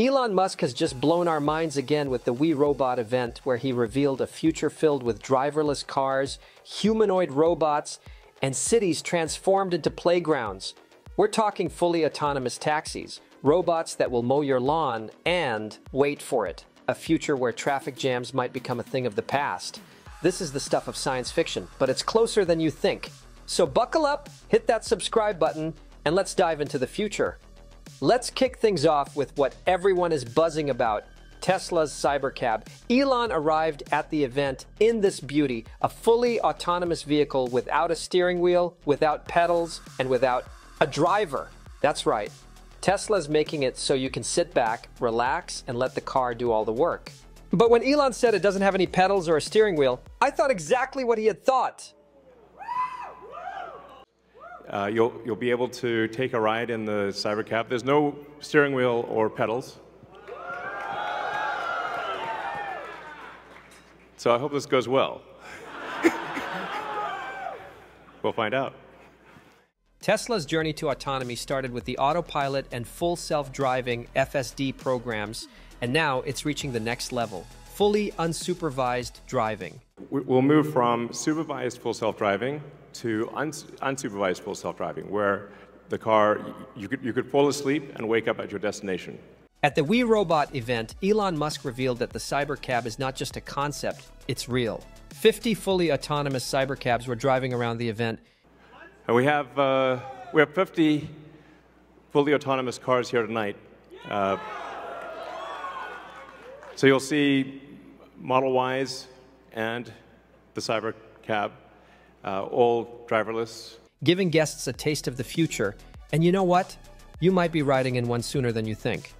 Elon Musk has just blown our minds again with the We Robot event, where he revealed a future filled with driverless cars, humanoid robots, and cities transformed into playgrounds. We're talking fully autonomous taxis, robots that will mow your lawn, and, wait for it, a future where traffic jams might become a thing of the past. This is the stuff of science fiction, but it's closer than you think. So buckle up, hit that subscribe button, and let's dive into the future. Let's kick things off with what everyone is buzzing about Tesla's Cybercab. Elon arrived at the event in this beauty, a fully autonomous vehicle without a steering wheel, without pedals, and without a driver. That's right. Tesla's making it so you can sit back, relax, and let the car do all the work. But when Elon said it doesn't have any pedals or a steering wheel, I thought exactly what he had thought. Uh, you'll, you'll be able to take a ride in the Cybercab. There's no steering wheel or pedals. So I hope this goes well. we'll find out. Tesla's journey to autonomy started with the autopilot and full self-driving FSD programs, and now it's reaching the next level, fully unsupervised driving. We'll move from supervised full self-driving to unsupervised full self-driving, where the car, you could, you could fall asleep and wake up at your destination. At the We Robot event, Elon Musk revealed that the Cybercab is not just a concept, it's real. 50 fully autonomous Cybercabs were driving around the event. And we have, uh, we have 50 fully autonomous cars here tonight. Uh, so you'll see Model Ys and the Cybercab uh, all driverless. Giving guests a taste of the future. And you know what? You might be riding in one sooner than you think.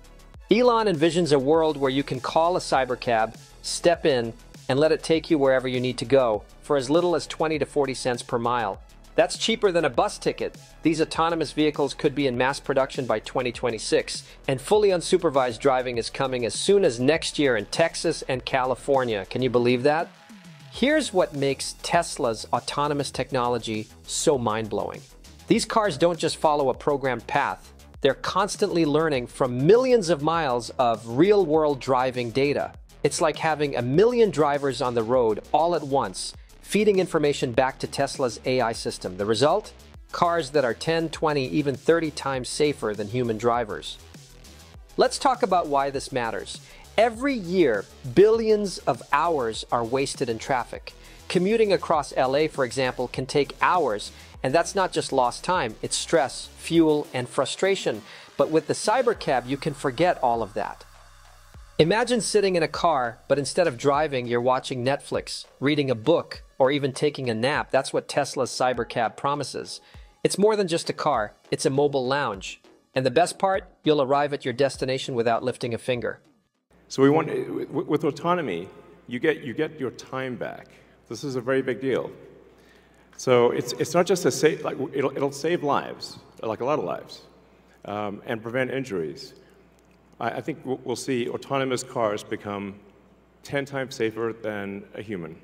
Elon envisions a world where you can call a cybercab, step in, and let it take you wherever you need to go for as little as 20 to 40 cents per mile. That's cheaper than a bus ticket. These autonomous vehicles could be in mass production by 2026, and fully unsupervised driving is coming as soon as next year in Texas and California. Can you believe that? Here's what makes Tesla's autonomous technology so mind-blowing. These cars don't just follow a programmed path. They're constantly learning from millions of miles of real-world driving data. It's like having a million drivers on the road all at once, feeding information back to Tesla's AI system. The result? Cars that are 10, 20, even 30 times safer than human drivers. Let's talk about why this matters. Every year, billions of hours are wasted in traffic. Commuting across LA, for example, can take hours, and that's not just lost time, it's stress, fuel, and frustration. But with the Cybercab, you can forget all of that. Imagine sitting in a car, but instead of driving, you're watching Netflix, reading a book, or even taking a nap. That's what Tesla's Cybercab promises. It's more than just a car, it's a mobile lounge. And the best part, you'll arrive at your destination without lifting a finger. So we want, with autonomy, you get, you get your time back. This is a very big deal. So it's, it's not just a save, like, it'll, it'll save lives, like a lot of lives, um, and prevent injuries. I, I think we'll see autonomous cars become 10 times safer than a human.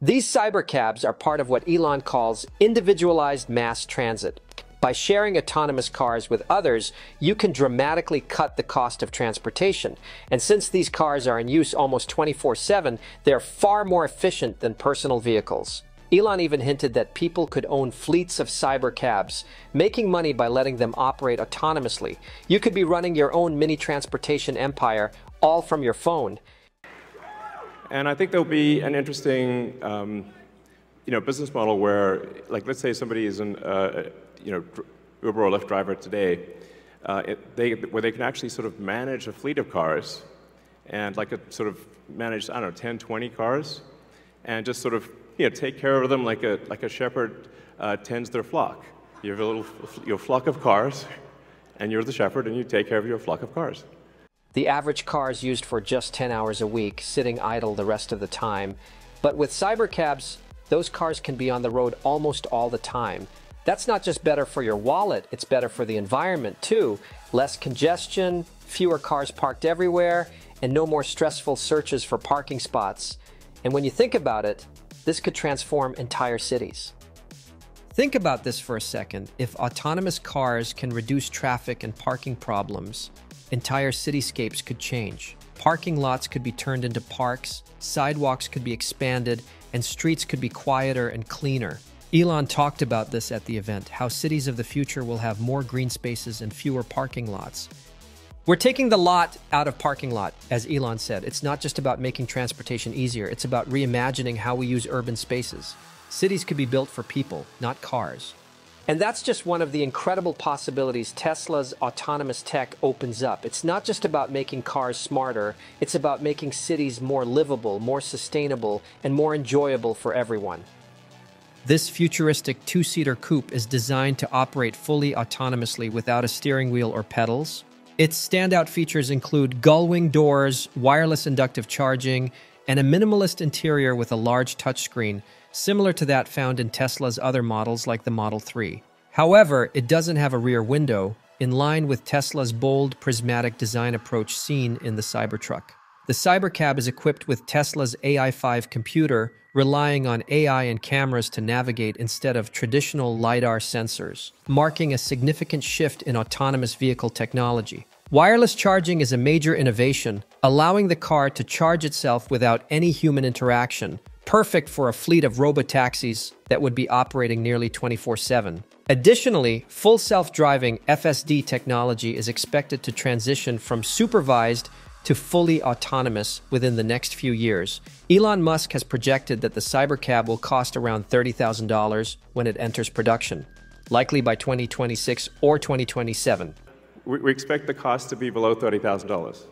These cybercabs are part of what Elon calls individualized mass transit. By sharing autonomous cars with others, you can dramatically cut the cost of transportation. And since these cars are in use almost 24-7, they're far more efficient than personal vehicles. Elon even hinted that people could own fleets of cyber cabs, making money by letting them operate autonomously. You could be running your own mini transportation empire all from your phone. And I think there'll be an interesting um, you know, business model where, like, let's say somebody is an, uh, you know, Uber or Lyft driver today, uh, it, they, where they can actually sort of manage a fleet of cars and like a sort of manage, I don't know, 10, 20 cars and just sort of, you know, take care of them like a, like a shepherd uh, tends their flock. You have a little your flock of cars and you're the shepherd and you take care of your flock of cars. The average car is used for just 10 hours a week, sitting idle the rest of the time. But with cybercabs, those cars can be on the road almost all the time. That's not just better for your wallet, it's better for the environment too. Less congestion, fewer cars parked everywhere, and no more stressful searches for parking spots. And when you think about it, this could transform entire cities. Think about this for a second. If autonomous cars can reduce traffic and parking problems, entire cityscapes could change. Parking lots could be turned into parks, sidewalks could be expanded, and streets could be quieter and cleaner. Elon talked about this at the event how cities of the future will have more green spaces and fewer parking lots. We're taking the lot out of parking lot, as Elon said. It's not just about making transportation easier, it's about reimagining how we use urban spaces. Cities could be built for people, not cars. And that's just one of the incredible possibilities Tesla's autonomous tech opens up. It's not just about making cars smarter, it's about making cities more livable, more sustainable, and more enjoyable for everyone. This futuristic two seater coupe is designed to operate fully autonomously without a steering wheel or pedals. Its standout features include gull-wing doors, wireless inductive charging, and a minimalist interior with a large touchscreen, similar to that found in Tesla's other models like the Model 3. However, it doesn't have a rear window, in line with Tesla's bold, prismatic design approach seen in the Cybertruck. The Cybercab is equipped with Tesla's AI5 computer, relying on AI and cameras to navigate instead of traditional LiDAR sensors, marking a significant shift in autonomous vehicle technology. Wireless charging is a major innovation, allowing the car to charge itself without any human interaction, perfect for a fleet of robotaxis that would be operating nearly 24 7. Additionally, full self driving FSD technology is expected to transition from supervised to fully autonomous within the next few years. Elon Musk has projected that the Cybercab will cost around $30,000 when it enters production, likely by 2026 or 2027 we, we expect the cost to be below $30,000.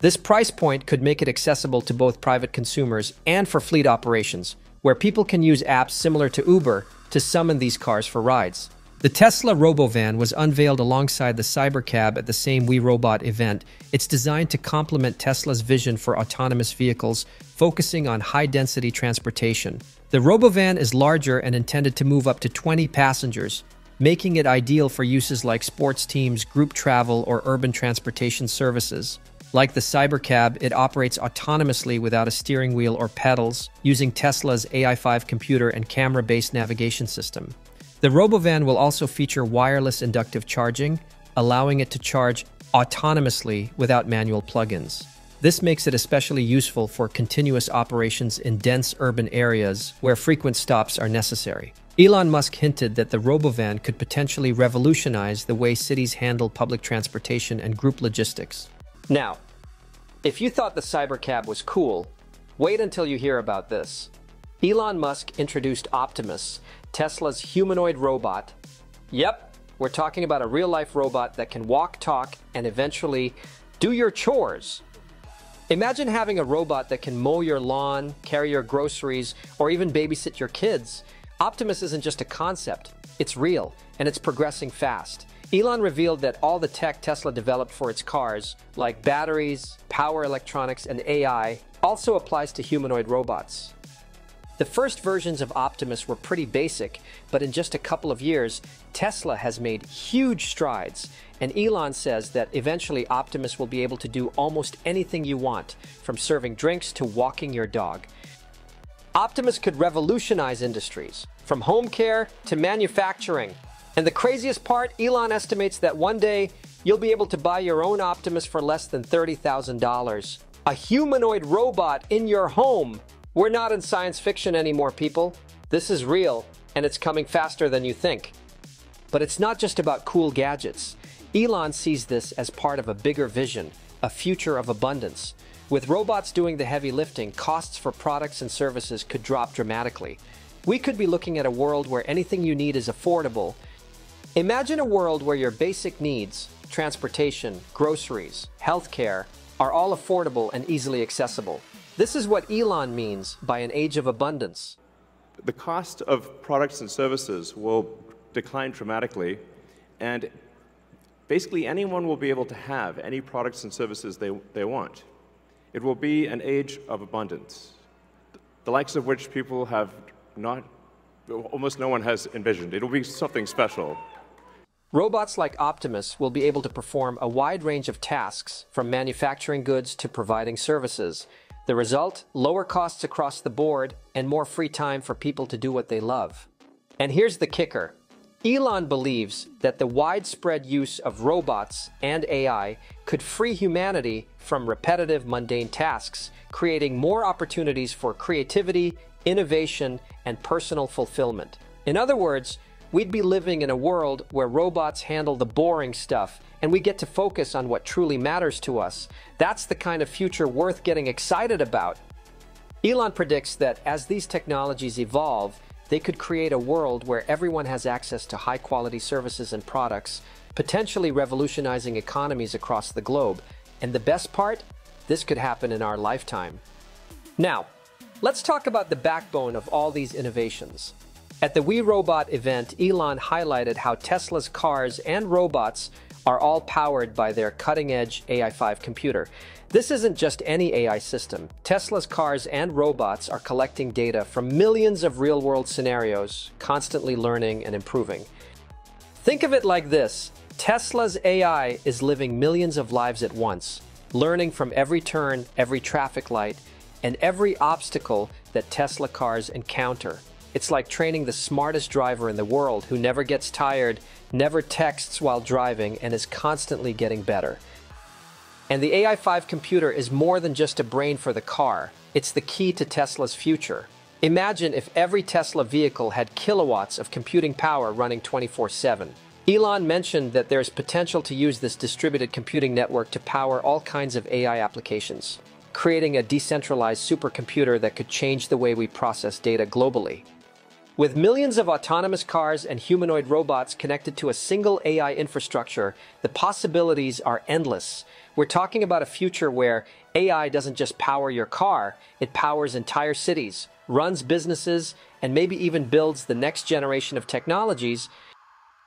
This price point could make it accessible to both private consumers and for fleet operations, where people can use apps similar to Uber to summon these cars for rides. The Tesla Robovan was unveiled alongside the Cybercab at the same We Robot event. It's designed to complement Tesla's vision for autonomous vehicles, focusing on high density transportation. The Robovan is larger and intended to move up to 20 passengers, making it ideal for uses like sports teams, group travel, or urban transportation services. Like the Cybercab, it operates autonomously without a steering wheel or pedals, using Tesla's AI5 computer and camera based navigation system. The Robovan will also feature wireless inductive charging, allowing it to charge autonomously without manual plugins. This makes it especially useful for continuous operations in dense urban areas where frequent stops are necessary. Elon Musk hinted that the Robovan could potentially revolutionize the way cities handle public transportation and group logistics. Now, if you thought the Cybercab was cool, wait until you hear about this. Elon Musk introduced Optimus, Tesla's humanoid robot. Yep, we're talking about a real life robot that can walk, talk, and eventually do your chores. Imagine having a robot that can mow your lawn, carry your groceries, or even babysit your kids. Optimus isn't just a concept, it's real, and it's progressing fast. Elon revealed that all the tech Tesla developed for its cars, like batteries, power electronics, and AI, also applies to humanoid robots. The first versions of Optimus were pretty basic, but in just a couple of years, Tesla has made huge strides, and Elon says that eventually Optimus will be able to do almost anything you want, from serving drinks to walking your dog. Optimus could revolutionize industries, from home care to manufacturing. And the craziest part, Elon estimates that one day you'll be able to buy your own Optimus for less than $30,000. A humanoid robot in your home. We're not in science fiction anymore, people. This is real, and it's coming faster than you think. But it's not just about cool gadgets. Elon sees this as part of a bigger vision, a future of abundance. With robots doing the heavy lifting, costs for products and services could drop dramatically. We could be looking at a world where anything you need is affordable. Imagine a world where your basic needs, transportation, groceries, healthcare, are all affordable and easily accessible. This is what Elon means by an age of abundance. The cost of products and services will decline dramatically, and basically anyone will be able to have any products and services they, they want. It will be an age of abundance, the likes of which people have not, almost no one has envisioned. It'll be something special. Robots like Optimus will be able to perform a wide range of tasks, from manufacturing goods to providing services. The result? Lower costs across the board and more free time for people to do what they love. And here's the kicker. Elon believes that the widespread use of robots and AI could free humanity from repetitive, mundane tasks, creating more opportunities for creativity, innovation, and personal fulfillment. In other words, we'd be living in a world where robots handle the boring stuff and we get to focus on what truly matters to us. That's the kind of future worth getting excited about. Elon predicts that as these technologies evolve, they could create a world where everyone has access to high quality services and products, potentially revolutionizing economies across the globe. And the best part? This could happen in our lifetime. Now, let's talk about the backbone of all these innovations. At the We Robot event, Elon highlighted how Tesla's cars and robots are all powered by their cutting-edge AI5 computer. This isn't just any AI system. Tesla's cars and robots are collecting data from millions of real-world scenarios, constantly learning and improving. Think of it like this. Tesla's AI is living millions of lives at once, learning from every turn, every traffic light, and every obstacle that Tesla cars encounter. It's like training the smartest driver in the world who never gets tired, never texts while driving, and is constantly getting better. And the AI5 computer is more than just a brain for the car. It's the key to Tesla's future. Imagine if every Tesla vehicle had kilowatts of computing power running 24-7. Elon mentioned that there's potential to use this distributed computing network to power all kinds of AI applications, creating a decentralized supercomputer that could change the way we process data globally. With millions of autonomous cars and humanoid robots connected to a single AI infrastructure, the possibilities are endless. We're talking about a future where AI doesn't just power your car, it powers entire cities, runs businesses, and maybe even builds the next generation of technologies.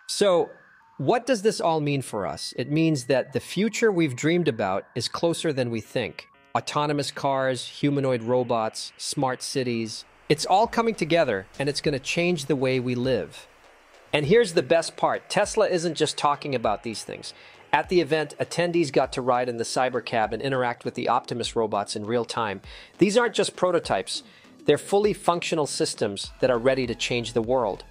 So, what does this all mean for us? It means that the future we've dreamed about is closer than we think. Autonomous cars, humanoid robots, smart cities, it's all coming together and it's going to change the way we live. And here's the best part Tesla isn't just talking about these things. At the event, attendees got to ride in the Cybercab and interact with the Optimus robots in real time. These aren't just prototypes, they're fully functional systems that are ready to change the world.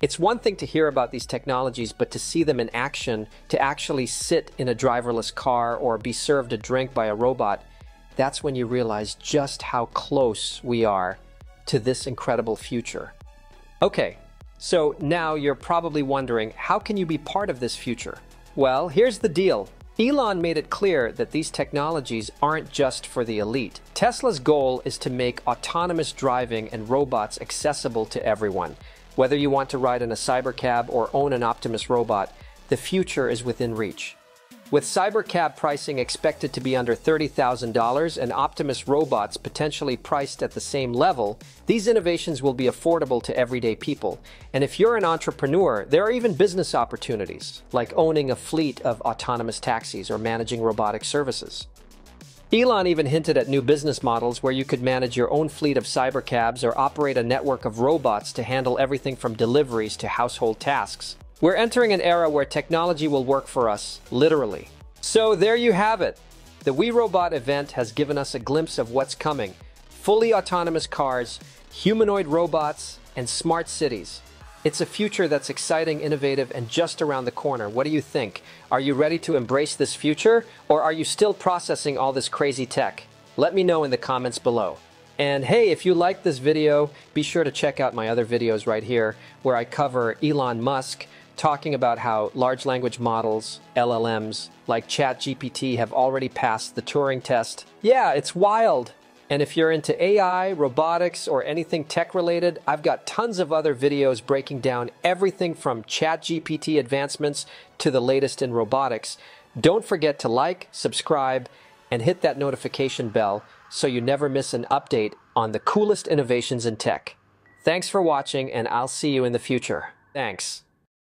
It's one thing to hear about these technologies, but to see them in action, to actually sit in a driverless car or be served a drink by a robot, that's when you realize just how close we are to this incredible future. Okay, so now you're probably wondering, how can you be part of this future? Well, here's the deal. Elon made it clear that these technologies aren't just for the elite. Tesla's goal is to make autonomous driving and robots accessible to everyone. Whether you want to ride in a cybercab or own an Optimus robot, the future is within reach. With Cybercab pricing expected to be under $30,000 and Optimus robots potentially priced at the same level, these innovations will be affordable to everyday people. And if you're an entrepreneur, there are even business opportunities, like owning a fleet of autonomous taxis or managing robotic services. Elon even hinted at new business models where you could manage your own fleet of cybercabs or operate a network of robots to handle everything from deliveries to household tasks. We're entering an era where technology will work for us, literally. So there you have it. The We Robot event has given us a glimpse of what's coming. Fully autonomous cars, humanoid robots, and smart cities. It's a future that's exciting, innovative, and just around the corner. What do you think? Are you ready to embrace this future, or are you still processing all this crazy tech? Let me know in the comments below. And hey, if you like this video, be sure to check out my other videos right here, where I cover Elon Musk, talking about how large language models, LLMs, like ChatGPT have already passed the Turing test. Yeah, it's wild. And if you're into AI, robotics, or anything tech related, I've got tons of other videos breaking down everything from ChatGPT advancements to the latest in robotics. Don't forget to like, subscribe, and hit that notification bell so you never miss an update on the coolest innovations in tech. Thanks for watching, and I'll see you in the future. Thanks.